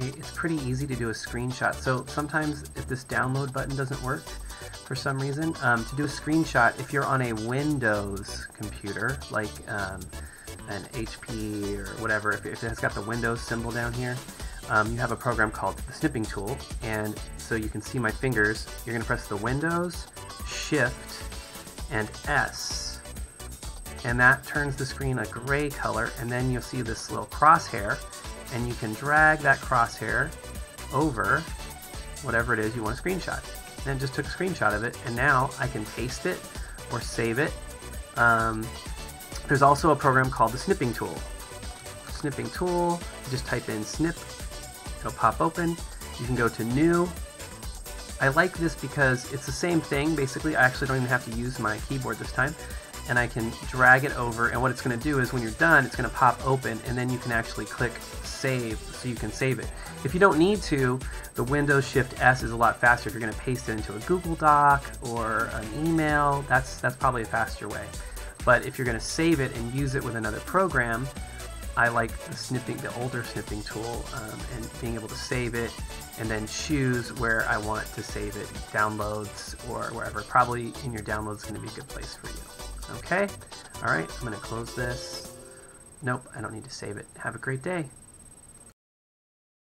it's pretty easy to do a screenshot. So sometimes if this download button doesn't work for some reason, um, to do a screenshot, if you're on a Windows computer, like um, an HP or whatever, if, if it's got the Windows symbol down here, um, you have a program called the snipping tool. And so you can see my fingers. You're going to press the Windows, Shift, and S. And that turns the screen a gray color. And then you'll see this little crosshair. And you can drag that crosshair over whatever it is you want to screenshot. And just took a screenshot of it. And now I can paste it or save it. Um, there's also a program called the snipping tool. Snipping tool, just type in snip, it'll pop open. You can go to new. I like this because it's the same thing basically. I actually don't even have to use my keyboard this time. And I can drag it over and what it's going to do is when you're done it's going to pop open and then you can actually click save so you can save it. If you don't need to, the Windows Shift S is a lot faster. If you're going to paste it into a Google Doc or an email, that's, that's probably a faster way. But if you're going to save it and use it with another program, I like the snipping, the older snipping tool, um, and being able to save it and then choose where I want to save it, downloads or wherever. Probably in your downloads is going to be a good place for you. Okay? All right, I'm going to close this. Nope, I don't need to save it. Have a great day.